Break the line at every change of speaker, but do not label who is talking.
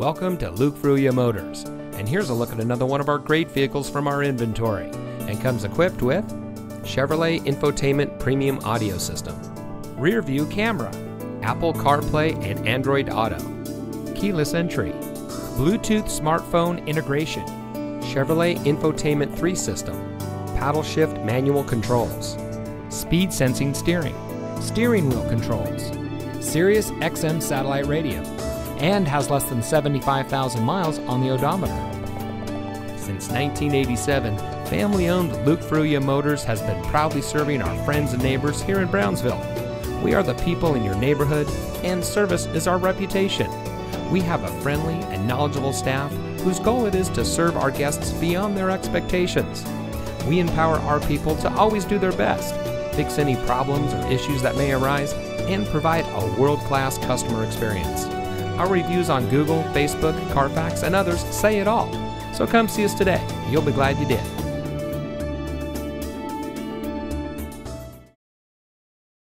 Welcome to Luke Fruia Motors, and here's a look at another one of our great vehicles from our inventory, and comes equipped with Chevrolet Infotainment Premium Audio System, Rear View Camera, Apple CarPlay and Android Auto, Keyless Entry, Bluetooth Smartphone Integration, Chevrolet Infotainment 3 System, Paddle Shift Manual Controls, Speed Sensing Steering, Steering Wheel Controls, Sirius XM Satellite Radio, and has less than 75,000 miles on the odometer. Since 1987, family owned Luke Fruia Motors has been proudly serving our friends and neighbors here in Brownsville. We are the people in your neighborhood, and service is our reputation. We have a friendly and knowledgeable staff whose goal it is to serve our guests beyond their expectations. We empower our people to always do their best, fix any problems or issues that may arise, and provide a world class customer experience. Our reviews on Google, Facebook, Carfax, and others say it all. So come see us today. You'll be glad you did.